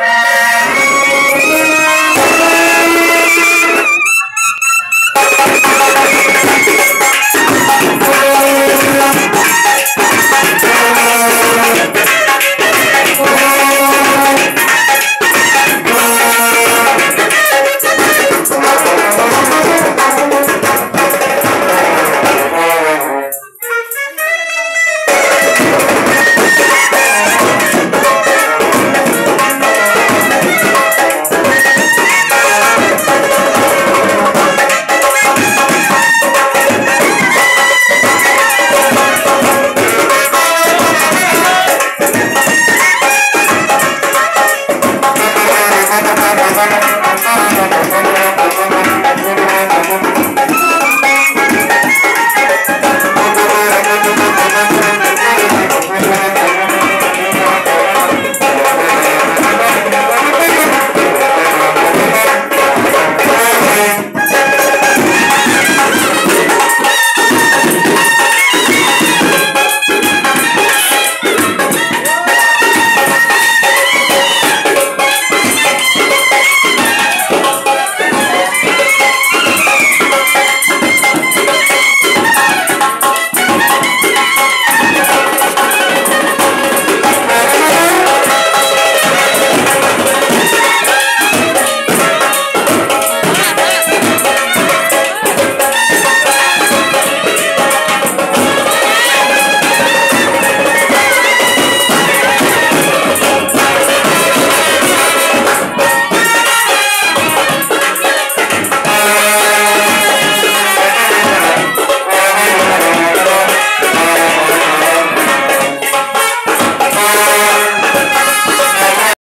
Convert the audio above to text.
Yeah.